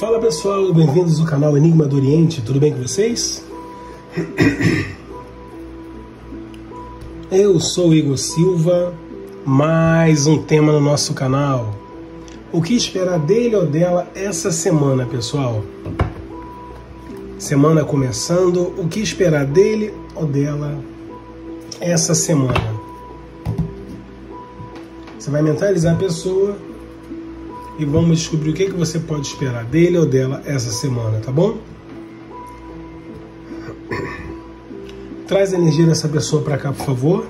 Fala pessoal, bem-vindos ao canal Enigma do Oriente, tudo bem com vocês? Eu sou Igor Silva, mais um tema no nosso canal. O que esperar dele ou dela essa semana, pessoal? Semana começando, o que esperar dele ou dela essa semana? Você vai mentalizar a pessoa e vamos descobrir o que, que você pode esperar dele ou dela essa semana, tá bom? Traz a energia dessa pessoa para cá, por favor.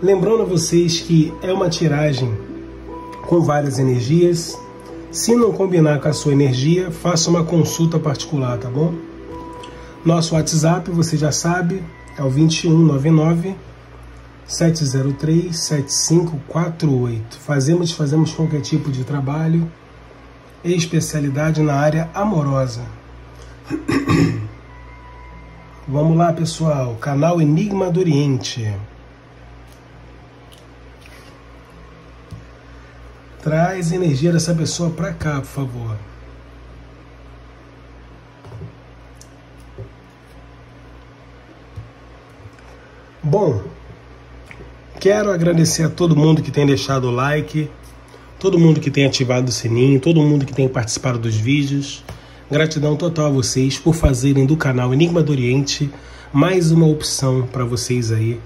Lembrando a vocês que é uma tiragem com várias energias. Se não combinar com a sua energia, faça uma consulta particular, tá bom? Nosso WhatsApp, você já sabe, é o 2199 703 7548. Fazemos fazemos qualquer tipo de trabalho especialidade na área amorosa. Vamos lá, pessoal. Canal Enigma do Oriente. Traz energia dessa pessoa para cá, por favor. Bom, Quero agradecer a todo mundo que tem deixado o like, todo mundo que tem ativado o sininho, todo mundo que tem participado dos vídeos. Gratidão total a vocês por fazerem do canal Enigma do Oriente mais uma opção para vocês aí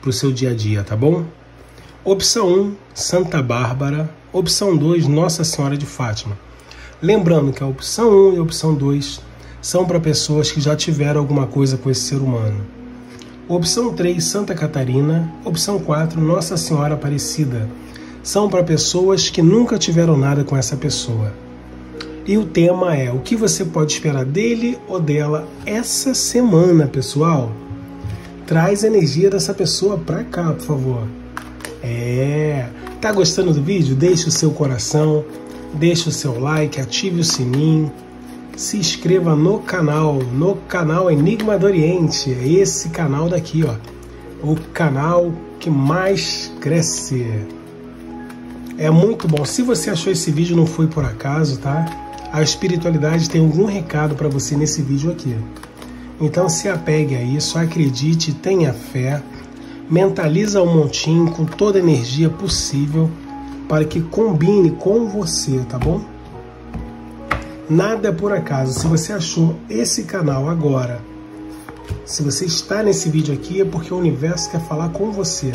para o seu dia a dia, tá bom? Opção 1, Santa Bárbara. Opção 2, Nossa Senhora de Fátima. Lembrando que a opção 1 e a opção 2 são para pessoas que já tiveram alguma coisa com esse ser humano. Opção 3, Santa Catarina. Opção 4, Nossa Senhora Aparecida. São para pessoas que nunca tiveram nada com essa pessoa. E o tema é: o que você pode esperar dele ou dela essa semana, pessoal? Traz a energia dessa pessoa para cá, por favor. É. Tá gostando do vídeo? Deixe o seu coração, deixe o seu like, ative o sininho se inscreva no canal, no canal Enigma do Oriente. É esse canal daqui, ó. O canal que mais cresce. É muito bom. Se você achou esse vídeo não foi por acaso, tá? A espiritualidade tem algum recado para você nesse vídeo aqui. Então se apegue a isso, acredite, tenha fé, mentaliza o montinho com toda a energia possível para que combine com você, tá bom? Nada é por acaso. Se você achou esse canal agora, se você está nesse vídeo aqui, é porque o universo quer falar com você.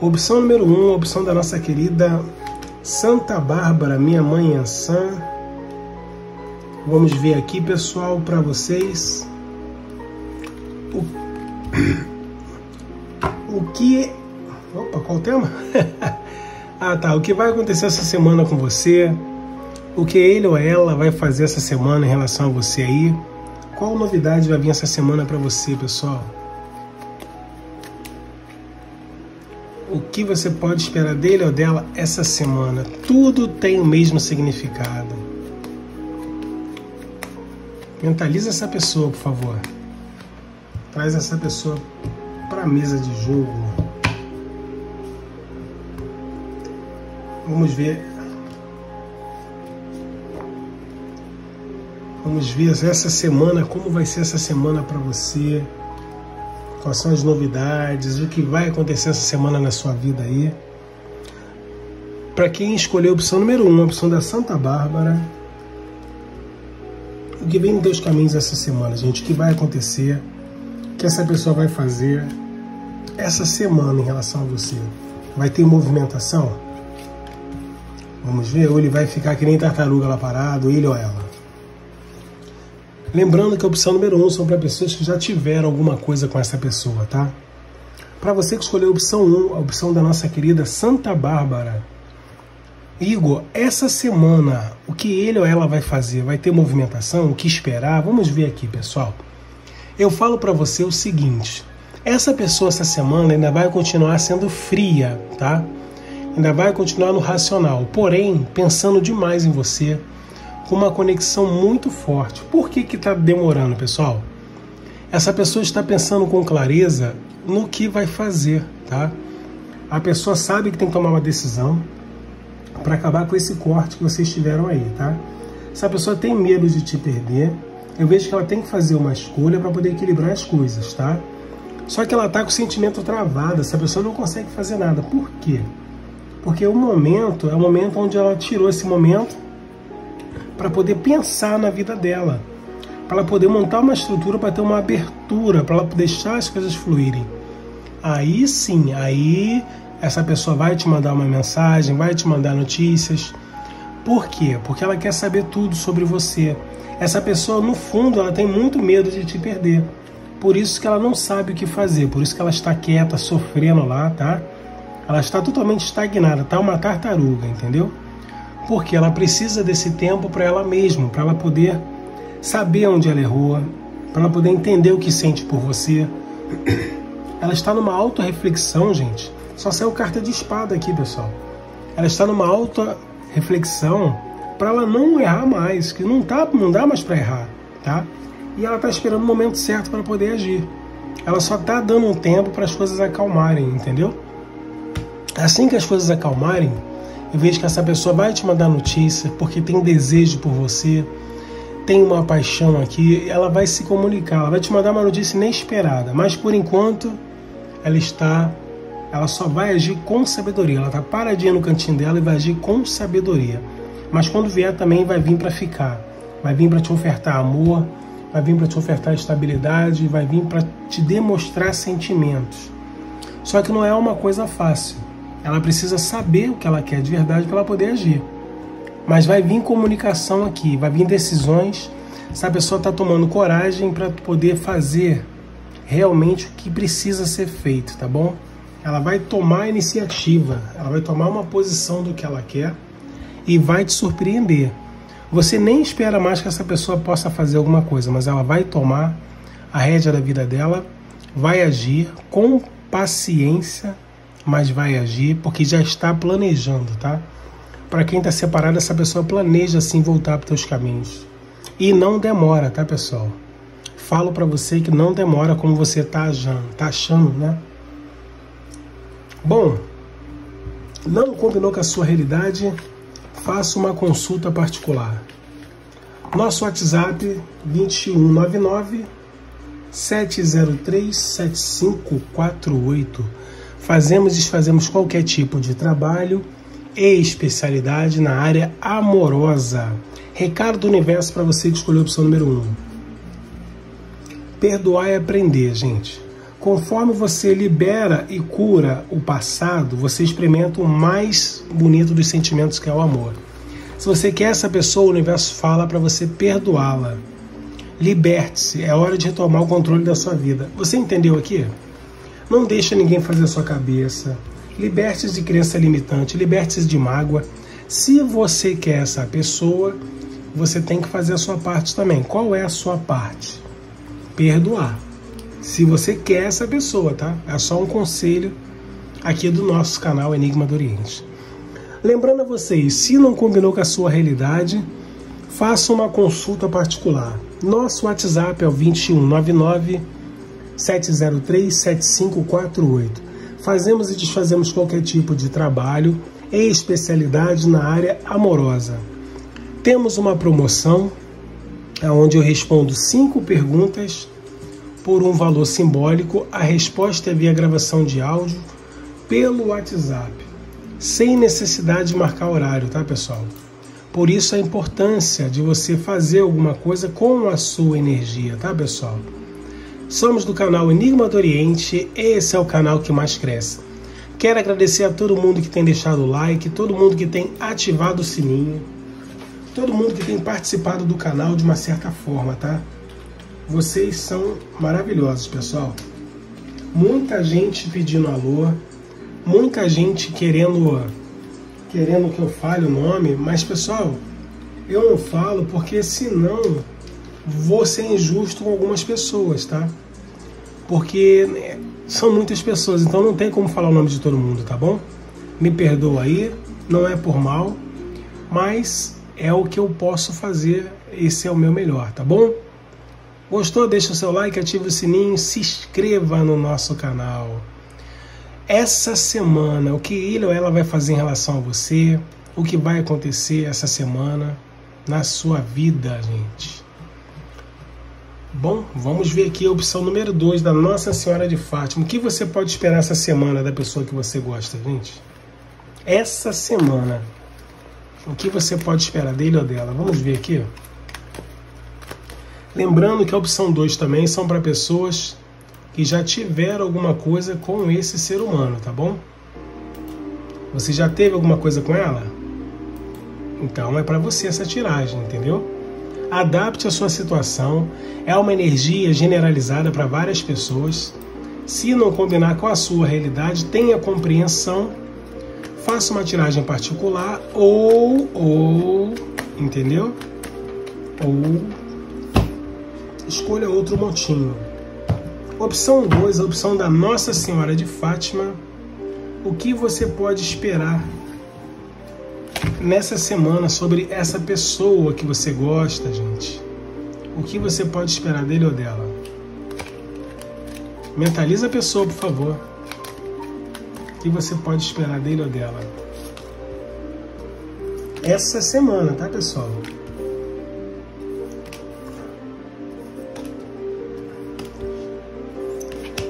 Opção número 1, um, opção da nossa querida Santa Bárbara, minha mãe Ansan. Vamos ver aqui, pessoal, para vocês. O... o que. Opa, qual o tema? ah, tá. O que vai acontecer essa semana com você? O que ele ou ela vai fazer essa semana em relação a você aí. Qual novidade vai vir essa semana para você, pessoal? O que você pode esperar dele ou dela essa semana? Tudo tem o mesmo significado. Mentaliza essa pessoa, por favor. Traz essa pessoa para a mesa de jogo. Vamos ver Vamos ver essa semana, como vai ser essa semana para você, quais são as novidades, o que vai acontecer essa semana na sua vida aí. Para quem escolheu a opção número 1, um, a opção da Santa Bárbara, o que vem teus caminhos essa semana, gente? O que vai acontecer? O que essa pessoa vai fazer essa semana em relação a você? Vai ter movimentação? Vamos ver, ou ele vai ficar que nem tartaruga lá parado, ele ou ela. Lembrando que a opção número 1 um são para pessoas que já tiveram alguma coisa com essa pessoa, tá? Para você que escolheu a opção 1, um, a opção da nossa querida Santa Bárbara. Igor, essa semana, o que ele ou ela vai fazer? Vai ter movimentação? O que esperar? Vamos ver aqui, pessoal. Eu falo para você o seguinte: essa pessoa essa semana ainda vai continuar sendo fria, tá? Ainda vai continuar no racional, porém pensando demais em você, com uma conexão muito forte. Por que está demorando, pessoal? Essa pessoa está pensando com clareza no que vai fazer, tá? A pessoa sabe que tem que tomar uma decisão, para acabar com esse corte que vocês tiveram aí, tá? Se a pessoa tem medo de te perder, eu vejo que ela tem que fazer uma escolha para poder equilibrar as coisas, tá? Só que ela tá com o sentimento travado, essa pessoa não consegue fazer nada. Por quê? Porque o momento é o momento onde ela tirou esse momento para poder pensar na vida dela, para ela poder montar uma estrutura para ter uma abertura, para ela deixar as coisas fluírem. Aí sim, aí essa pessoa vai te mandar uma mensagem, vai te mandar notícias. Por quê? Porque ela quer saber tudo sobre você. Essa pessoa, no fundo, ela tem muito medo de te perder. Por isso que ela não sabe o que fazer, por isso que ela está quieta, sofrendo lá, tá? Ela está totalmente estagnada, tá uma tartaruga, entendeu? Porque ela precisa desse tempo para ela mesma, para ela poder saber onde ela errou, para ela poder entender o que sente por você. Ela está numa auto-reflexão, gente. Só saiu carta de espada aqui, pessoal. Ela está numa auto-reflexão para ela não errar mais, que não, tá, não dá mais para errar, tá? E ela está esperando o momento certo para poder agir. Ela só está dando um tempo para as coisas acalmarem, entendeu? Assim que as coisas acalmarem, eu vejo que essa pessoa vai te mandar notícia porque tem desejo por você, tem uma paixão aqui, ela vai se comunicar, ela vai te mandar uma notícia inesperada, mas por enquanto ela está, ela só vai agir com sabedoria, ela está paradinha no cantinho dela e vai agir com sabedoria. Mas quando vier também vai vir para ficar, vai vir para te ofertar amor, vai vir para te ofertar estabilidade, vai vir para te demonstrar sentimentos. Só que não é uma coisa fácil. Ela precisa saber o que ela quer de verdade para ela poder agir. Mas vai vir comunicação aqui, vai vir decisões. Se a pessoa está tomando coragem para poder fazer realmente o que precisa ser feito, tá bom? Ela vai tomar a iniciativa, ela vai tomar uma posição do que ela quer e vai te surpreender. Você nem espera mais que essa pessoa possa fazer alguma coisa, mas ela vai tomar a rédea da vida dela, vai agir com paciência, mas vai agir porque já está planejando, tá? Para quem está separado, essa pessoa planeja assim voltar para os teus caminhos. E não demora, tá, pessoal? Falo para você que não demora como você tá achando, tá achando, né? Bom, não combinou com a sua realidade? faça uma consulta particular. Nosso WhatsApp 2199 703 7548. Fazemos e desfazemos qualquer tipo de trabalho e especialidade na área amorosa. Recado do universo para você que escolheu a opção número 1. Um. Perdoar e aprender, gente. Conforme você libera e cura o passado, você experimenta o mais bonito dos sentimentos que é o amor. Se você quer essa pessoa, o universo fala para você perdoá-la. Liberte-se, é hora de retomar o controle da sua vida. Você entendeu aqui? Não deixa ninguém fazer a sua cabeça. Liberte-se de crença limitante, liberte-se de mágoa. Se você quer essa pessoa, você tem que fazer a sua parte também. Qual é a sua parte? Perdoar se você quer essa pessoa, tá? É só um conselho aqui do nosso canal Enigma do Oriente. Lembrando a vocês, se não combinou com a sua realidade, faça uma consulta particular. Nosso WhatsApp é o 2199 703 7548. Fazemos e desfazemos qualquer tipo de trabalho e especialidade na área amorosa. Temos uma promoção onde eu respondo cinco perguntas por um valor simbólico, a resposta é via gravação de áudio pelo WhatsApp, sem necessidade de marcar horário, tá, pessoal? Por isso a importância de você fazer alguma coisa com a sua energia, tá, pessoal? Somos do canal Enigma do Oriente, esse é o canal que mais cresce. Quero agradecer a todo mundo que tem deixado o like, todo mundo que tem ativado o sininho, todo mundo que tem participado do canal de uma certa forma, tá? Vocês são maravilhosos, pessoal. Muita gente pedindo alô, muita gente querendo querendo que eu fale o nome, mas pessoal, eu não falo porque senão vou ser injusto com algumas pessoas, tá? Porque né, são muitas pessoas, então não tem como falar o nome de todo mundo, tá bom? Me perdoa aí, não é por mal, mas é o que eu posso fazer, esse é o meu melhor, tá bom? Gostou? Deixa o seu like, ative o sininho, se inscreva no nosso canal. Essa semana, o que ele ou ela vai fazer em relação a você, o que vai acontecer essa semana na sua vida, gente. Bom, vamos ver aqui a opção número 2 da Nossa Senhora de Fátima. O que você pode esperar essa semana da pessoa que você gosta, gente? Essa semana. O que você pode esperar dele ou dela? Vamos ver aqui. Lembrando que a opção 2 também são para pessoas que já tiveram alguma coisa com esse ser humano, tá bom? Você já teve alguma coisa com ela? Então é para você essa tiragem, entendeu? Adapte a sua situação. É uma energia generalizada para várias pessoas. Se não combinar com a sua realidade, tenha compreensão. Faça uma tiragem particular ou ou, entendeu? Ou escolha outro motinho. Opção 2, a opção da Nossa Senhora de Fátima. O que você pode esperar nessa semana sobre essa pessoa que você gosta, gente? O que você pode esperar dele ou dela? Mentaliza a pessoa, por favor. O que você pode esperar dele ou dela? Essa semana, tá, pessoal?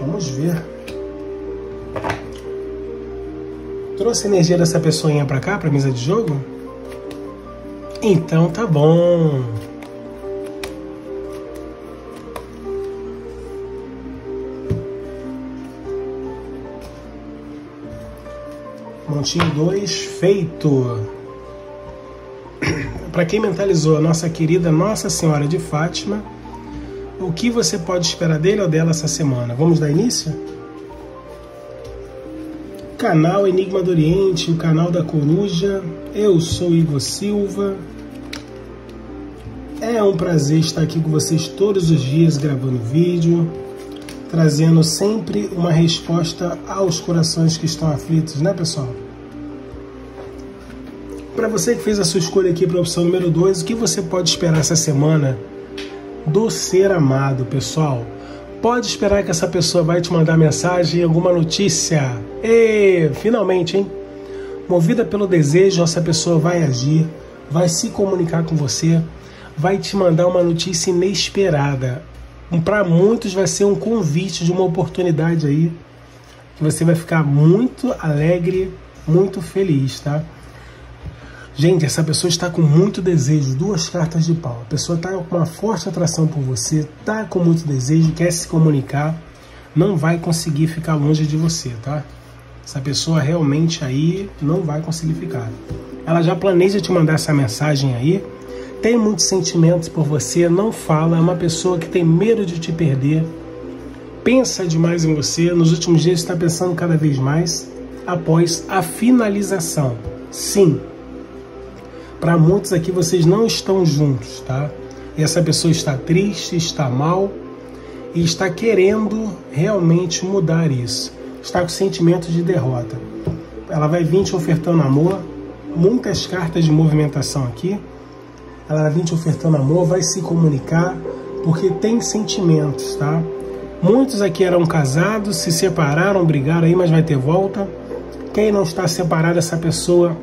Vamos ver. Trouxe a energia dessa pessoinha pra cá, pra mesa de jogo? Então tá bom. Montinho 2 feito. Para quem mentalizou a nossa querida Nossa Senhora de Fátima, o que você pode esperar dele ou dela essa semana? Vamos dar início? Canal Enigma do Oriente, o canal da Coruja. Eu sou Igor Silva. É um prazer estar aqui com vocês todos os dias gravando vídeo, trazendo sempre uma resposta aos corações que estão aflitos, né, pessoal? Para você que fez a sua escolha aqui para a opção número 2, o que você pode esperar essa semana? do ser amado, pessoal. Pode esperar que essa pessoa vai te mandar mensagem, alguma notícia. E finalmente, hein? Movida pelo desejo, essa pessoa vai agir, vai se comunicar com você, vai te mandar uma notícia inesperada. Para muitos vai ser um convite de uma oportunidade aí que você vai ficar muito alegre, muito feliz, tá? Gente, essa pessoa está com muito desejo, duas cartas de pau. A pessoa está com uma forte atração por você, está com muito desejo, quer se comunicar, não vai conseguir ficar longe de você, tá? Essa pessoa realmente aí não vai conseguir ficar. Ela já planeja te mandar essa mensagem aí, tem muitos sentimentos por você, não fala, é uma pessoa que tem medo de te perder, pensa demais em você, nos últimos dias está pensando cada vez mais após a finalização. Sim, para muitos aqui vocês não estão juntos, tá? E essa pessoa está triste, está mal e está querendo realmente mudar isso. Está com sentimento de derrota. Ela vai vir te ofertando amor, muitas cartas de movimentação aqui. Ela vai vir te ofertando amor, vai se comunicar, porque tem sentimentos, tá? Muitos aqui eram casados, se separaram, brigaram aí, mas vai ter volta. Quem não está separado, essa pessoa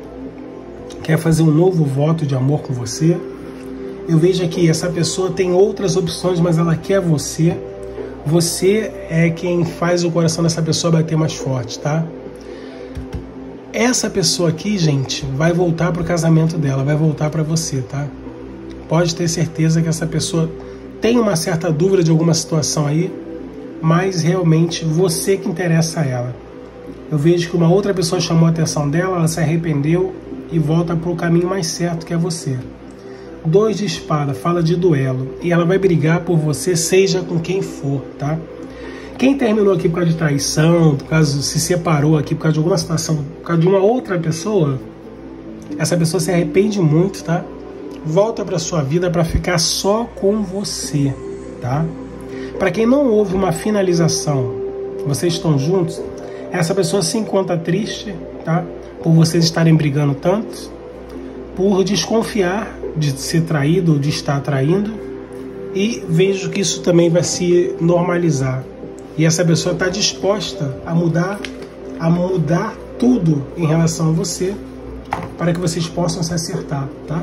quer fazer um novo voto de amor com você. Eu vejo aqui, essa pessoa tem outras opções, mas ela quer você. Você é quem faz o coração dessa pessoa bater mais forte, tá? Essa pessoa aqui, gente, vai voltar para o casamento dela, vai voltar para você, tá? Pode ter certeza que essa pessoa tem uma certa dúvida de alguma situação aí, mas realmente você que interessa a ela. Eu vejo que uma outra pessoa chamou a atenção dela, ela se arrependeu e volta para o caminho mais certo que é você. Dois de espada fala de duelo e ela vai brigar por você, seja com quem for, tá? Quem terminou aqui por causa de traição, por causa se separou aqui por causa de alguma situação, por causa de uma outra pessoa, essa pessoa se arrepende muito, tá? Volta para sua vida para ficar só com você, tá? Para quem não houve uma finalização, vocês estão juntos, essa pessoa se encontra triste, tá? Por vocês estarem brigando tanto, por desconfiar de ser traído ou de estar traindo, e vejo que isso também vai se normalizar. E essa pessoa está disposta a mudar, a mudar tudo em relação a você, para que vocês possam se acertar, tá?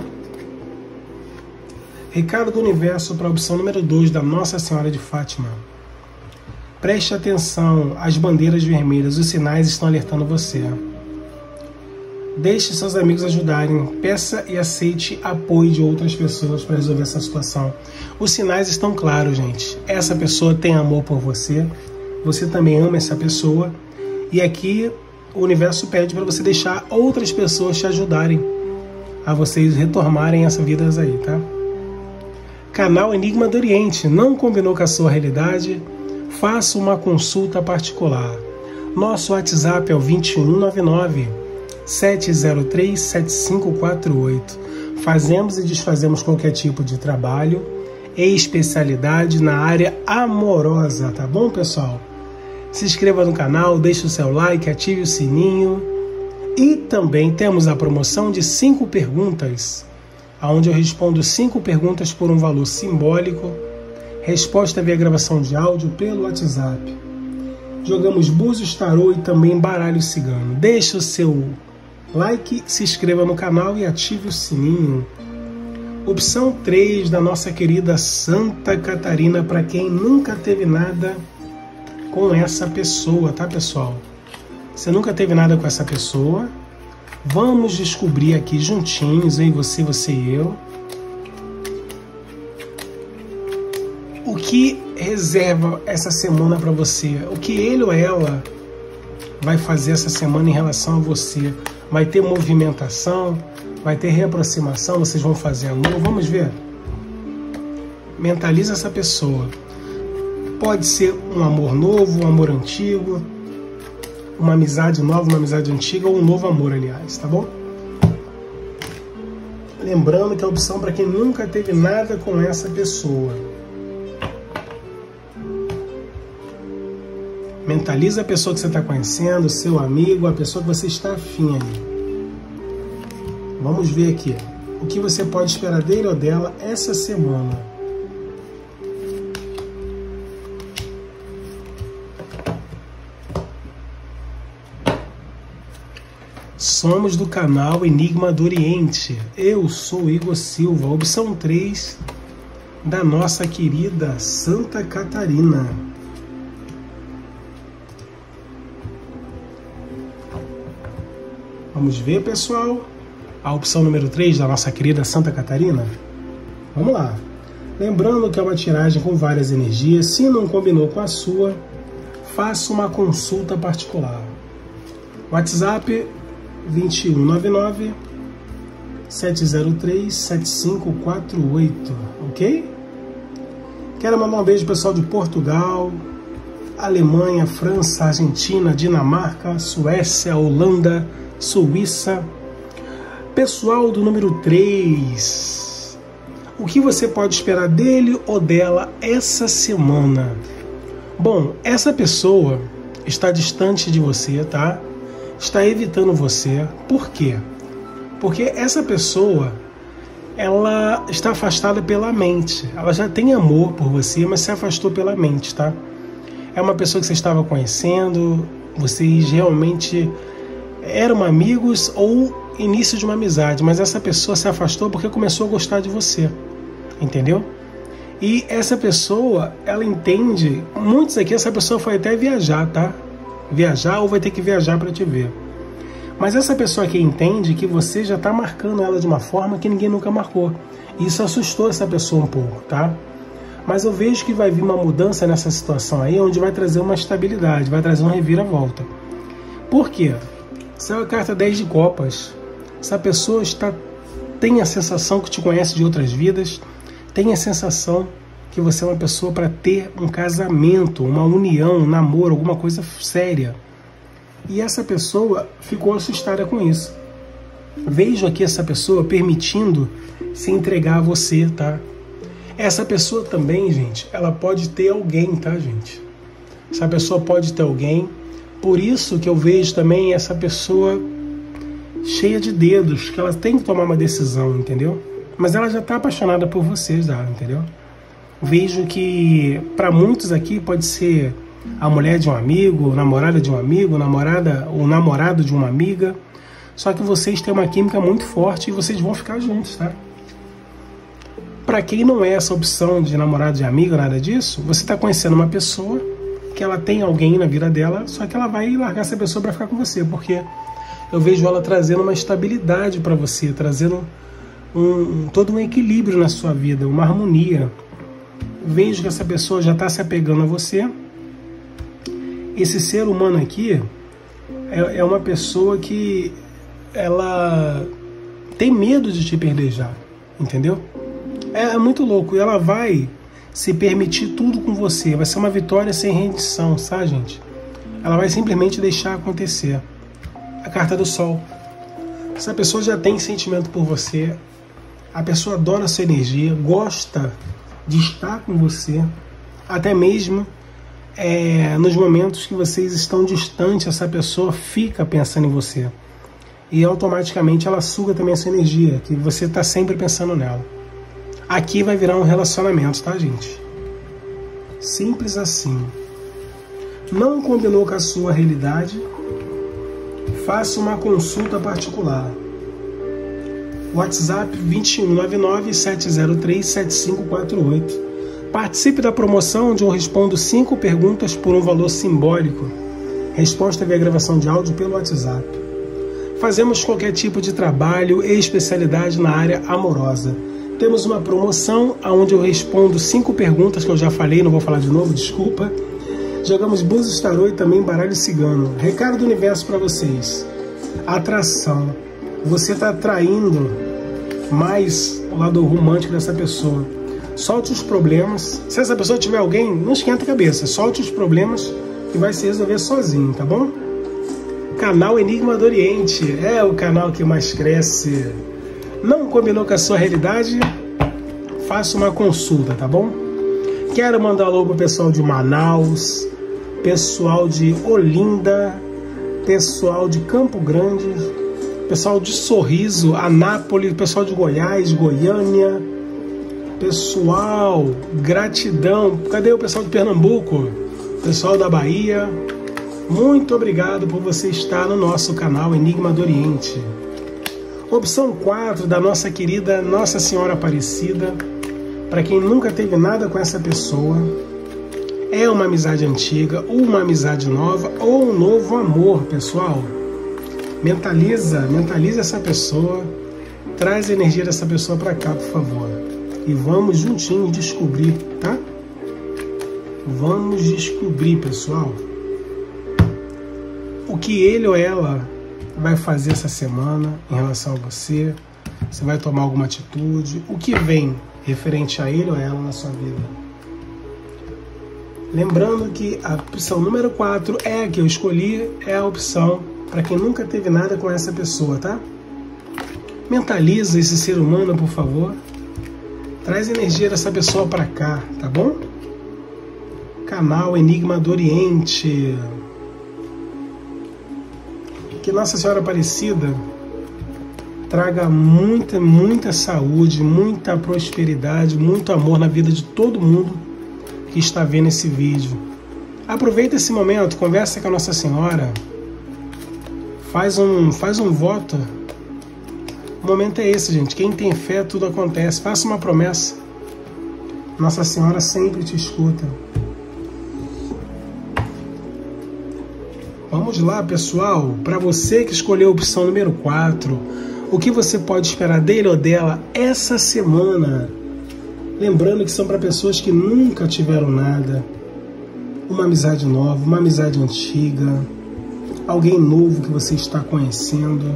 Recado do Universo para a opção número 2 da Nossa Senhora de Fátima. Preste atenção, as bandeiras vermelhas, os sinais estão alertando você. Deixe seus amigos ajudarem, peça e aceite apoio de outras pessoas para resolver essa situação. Os sinais estão claros, gente. Essa pessoa tem amor por você, você também ama essa pessoa, e aqui o universo pede para você deixar outras pessoas te ajudarem a vocês retornarem essa vida aí, tá? Canal Enigma do Oriente não combinou com a sua realidade? Faça uma consulta particular. Nosso WhatsApp é o 2199 703 7548. Fazemos e desfazemos qualquer tipo de trabalho e especialidade na área amorosa, tá bom, pessoal? Se inscreva no canal, deixe o seu like, ative o sininho. E também temos a promoção de 5 perguntas onde eu respondo cinco perguntas por um valor simbólico, resposta via gravação de áudio pelo WhatsApp. Jogamos búzios, tarô e também baralho cigano. Deixe o seu like, se inscreva no canal e ative o sininho. Opção 3 da nossa querida Santa Catarina para quem nunca teve nada com essa pessoa, tá pessoal? Você nunca teve nada com essa pessoa, Vamos descobrir aqui juntinhos, eu você, você e eu, o que reserva essa semana para você, o que ele ou ela vai fazer essa semana em relação a você. Vai ter movimentação, vai ter reaproximação, vocês vão fazer amor, vamos ver. Mentaliza essa pessoa. Pode ser um amor novo, um amor antigo, uma amizade nova, uma amizade antiga ou um novo amor, aliás, tá bom? Lembrando que a opção para quem nunca teve nada com essa pessoa. Mentaliza a pessoa que você está conhecendo, seu amigo, a pessoa que você está afim ali. Vamos ver aqui o que você pode esperar dele ou dela essa semana. Somos do canal Enigma do Oriente. Eu sou Igor Silva, opção 3 da nossa querida Santa Catarina. Vamos ver, pessoal, a opção número 3 da nossa querida Santa Catarina? Vamos lá. Lembrando que é uma tiragem com várias energias, se não combinou com a sua, faça uma consulta particular. WhatsApp 2199 703 7548, ok? Quero mandar um beijo pessoal de Portugal, Alemanha, França, Argentina, Dinamarca, Suécia, Holanda, Suíça. Pessoal do número 3, o que você pode esperar dele ou dela essa semana? Bom, essa pessoa está distante de você, tá? está evitando você. Por quê? Porque essa pessoa ela está afastada pela mente. Ela já tem amor por você, mas se afastou pela mente, tá? É uma pessoa que você estava conhecendo, vocês realmente eram amigos ou início de uma amizade, mas essa pessoa se afastou porque começou a gostar de você. Entendeu? E essa pessoa, ela entende, muitos aqui essa pessoa foi até viajar, tá? viajar ou vai ter que viajar para te ver. Mas essa pessoa que entende que você já está marcando ela de uma forma que ninguém nunca marcou. Isso assustou essa pessoa um pouco, tá? Mas eu vejo que vai vir uma mudança nessa situação aí, onde vai trazer uma estabilidade, vai trazer uma reviravolta. Por quê? Essa é a carta 10 de copas. Essa pessoa está tem a sensação que te conhece de outras vidas, tem a sensação que você é uma pessoa para ter um casamento, uma união, um namoro, alguma coisa séria. E essa pessoa ficou assustada com isso. Vejo aqui essa pessoa permitindo se entregar a você, tá? Essa pessoa também, gente, ela pode ter alguém, tá, gente? Essa pessoa pode ter alguém. Por isso que eu vejo também essa pessoa cheia de dedos, que ela tem que tomar uma decisão, entendeu? Mas ela já está apaixonada por você, já, entendeu? vejo que para muitos aqui pode ser a mulher de um amigo, namorada de um amigo, namorada ou namorado de uma amiga. Só que vocês têm uma química muito forte e vocês vão ficar juntos, tá? Para quem não é essa opção de namorado de amigo, nada disso, você está conhecendo uma pessoa que ela tem alguém na vida dela, só que ela vai largar essa pessoa para ficar com você, porque eu vejo ela trazendo uma estabilidade para você, trazendo um, todo um equilíbrio na sua vida, uma harmonia. Vejo que essa pessoa já está se apegando a você. Esse ser humano aqui é, é uma pessoa que ela tem medo de te perder já, entendeu? É, é muito louco. E ela vai se permitir tudo com você. Vai ser uma vitória sem rendição, tá, gente? Ela vai simplesmente deixar acontecer. A carta do Sol. Essa pessoa já tem sentimento por você, a pessoa adora a sua energia, gosta de estar com você, até mesmo é, nos momentos que vocês estão distantes, essa pessoa fica pensando em você. E automaticamente ela suga também essa energia, que você está sempre pensando nela. Aqui vai virar um relacionamento, tá, gente? Simples assim. Não combinou com a sua realidade? Faça uma consulta particular. WhatsApp 2199-703-7548. Participe da promoção onde eu respondo 5 perguntas por um valor simbólico. Resposta via gravação de áudio pelo WhatsApp. Fazemos qualquer tipo de trabalho e especialidade na área amorosa. Temos uma promoção onde eu respondo 5 perguntas que eu já falei, não vou falar de novo, desculpa. Jogamos búzios tarô e também baralho cigano. Recado do universo para vocês. Atração você está atraindo mais o lado romântico dessa pessoa. Solte os problemas. Se essa pessoa tiver alguém, não esquenta a cabeça. Solte os problemas e vai se resolver sozinho, tá bom? Canal Enigma do Oriente é o canal que mais cresce. Não combinou com a sua realidade? Faça uma consulta, tá bom? Quero mandar alô pro pessoal de Manaus, pessoal de Olinda, pessoal de Campo Grande, pessoal de Sorriso, Anápolis, pessoal de Goiás, Goiânia, pessoal, gratidão. Cadê o pessoal de Pernambuco? Pessoal da Bahia, muito obrigado por você estar no nosso canal Enigma do Oriente. Opção 4 da nossa querida Nossa Senhora Aparecida. Para quem nunca teve nada com essa pessoa, é uma amizade antiga, ou uma amizade nova, ou um novo amor, pessoal. Mentaliza, mentaliza essa pessoa, traz a energia dessa pessoa para cá, por favor. E vamos juntinhos descobrir, tá? Vamos descobrir, pessoal, o que ele ou ela vai fazer essa semana em relação a você. Você vai tomar alguma atitude? O que vem referente a ele ou ela na sua vida? Lembrando que a opção número 4 é a que eu escolhi, é a opção para quem nunca teve nada com essa pessoa, tá? Mentaliza esse ser humano, por favor. Traz energia dessa pessoa para cá, tá bom? Canal Enigma do Oriente. Que Nossa Senhora Aparecida traga muita, muita saúde, muita prosperidade, muito amor na vida de todo mundo que está vendo esse vídeo. Aproveita esse momento, conversa com a Nossa Senhora Faz um, faz um voto. O momento é esse, gente. Quem tem fé, tudo acontece. Faça uma promessa. Nossa Senhora sempre te escuta. Vamos lá, pessoal. Para você que escolheu a opção número 4, o que você pode esperar dele ou dela essa semana? Lembrando que são para pessoas que nunca tiveram nada. Uma amizade nova, uma amizade antiga alguém novo que você está conhecendo.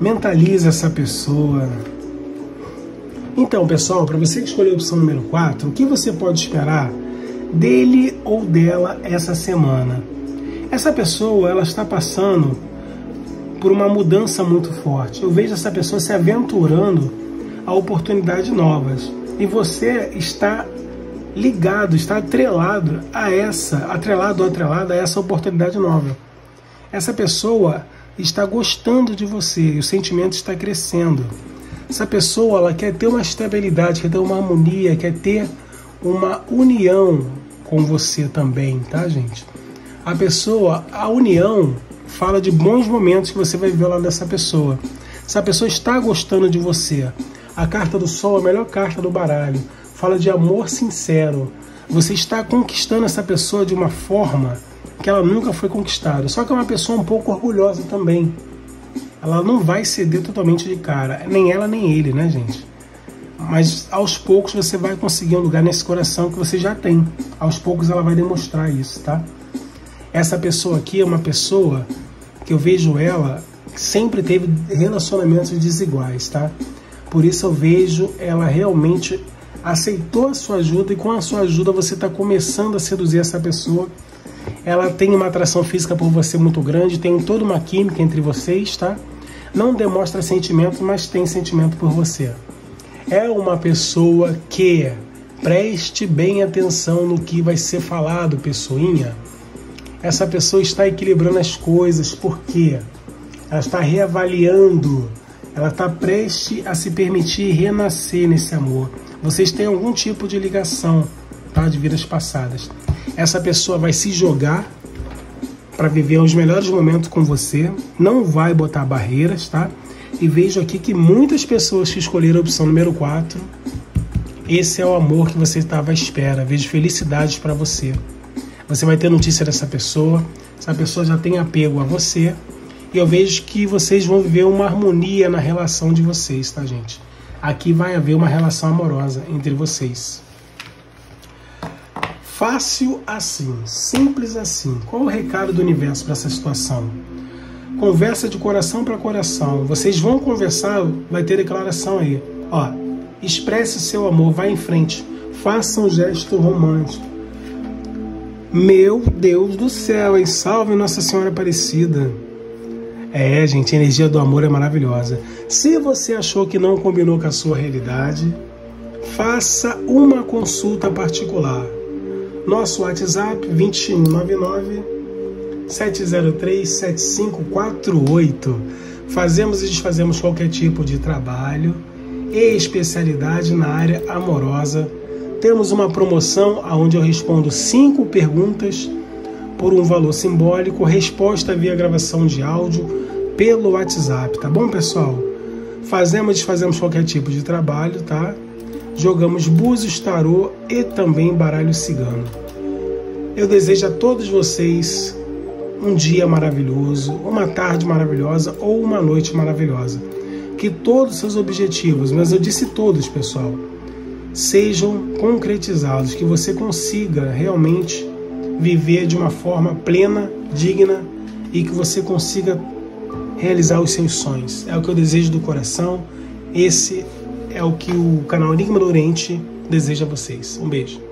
Mentalize essa pessoa. Então, pessoal, para você que escolheu a opção número 4, o que você pode esperar dele ou dela essa semana? Essa pessoa, ela está passando por uma mudança muito forte. Eu vejo essa pessoa se aventurando a oportunidades novas. E você está ligado, está atrelado a essa, atrelado ou atrelada a essa oportunidade nova. Essa pessoa está gostando de você e o sentimento está crescendo. Essa pessoa ela quer ter uma estabilidade, quer ter uma harmonia, quer ter uma união com você também, tá, gente? A pessoa, a união fala de bons momentos que você vai ver lá dessa pessoa. Essa pessoa está gostando de você. A carta do Sol é a melhor carta do baralho. Fala de amor sincero. Você está conquistando essa pessoa de uma forma que ela nunca foi conquistada. Só que é uma pessoa um pouco orgulhosa também. Ela não vai ceder totalmente de cara. Nem ela, nem ele, né, gente? Mas aos poucos você vai conseguir um lugar nesse coração que você já tem. Aos poucos ela vai demonstrar isso, tá? Essa pessoa aqui é uma pessoa que eu vejo ela sempre teve relacionamentos desiguais, tá? Por isso eu vejo ela realmente aceitou a sua ajuda e com a sua ajuda você está começando a seduzir essa pessoa. Ela tem uma atração física por você muito grande, tem toda uma química entre vocês, tá? Não demonstra sentimento, mas tem sentimento por você. É uma pessoa que preste bem atenção no que vai ser falado, pessoinha. Essa pessoa está equilibrando as coisas, por quê? ela está reavaliando, ela está prestes a se permitir renascer nesse amor. Vocês têm algum tipo de ligação tá, de vidas passadas. Essa pessoa vai se jogar para viver os melhores momentos com você, não vai botar barreiras, tá? E vejo aqui que muitas pessoas que escolheram a opção número 4, esse é o amor que você estava à espera. Vejo felicidades para você. Você vai ter notícia dessa pessoa, essa pessoa já tem apego a você, e eu vejo que vocês vão viver uma harmonia na relação de vocês, tá, gente? Aqui vai haver uma relação amorosa entre vocês. Fácil assim, simples assim. Qual o recado do universo para essa situação? Conversa de coração para coração. Vocês vão conversar, vai ter declaração aí. Ó, expresse seu amor, vá em frente. Faça um gesto romântico. Meu Deus do céu, hein? Salve Nossa Senhora Aparecida. É, gente, a energia do amor é maravilhosa. Se você achou que não combinou com a sua realidade, faça uma consulta particular. Nosso WhatsApp 2199 703 7548. Fazemos e desfazemos qualquer tipo de trabalho e especialidade na área amorosa. Temos uma promoção onde eu respondo cinco perguntas por um valor simbólico, resposta via gravação de áudio pelo WhatsApp, tá bom, pessoal? Fazemos e desfazemos qualquer tipo de trabalho, tá? Jogamos búzios, tarô e também baralho cigano. Eu desejo a todos vocês um dia maravilhoso, uma tarde maravilhosa ou uma noite maravilhosa. Que todos os seus objetivos, mas eu disse todos, pessoal, sejam concretizados, que você consiga realmente viver de uma forma plena, digna e que você consiga realizar os seus sonhos. É o que eu desejo do coração. Esse é o que o canal Enigma do Oriente deseja a vocês. Um beijo.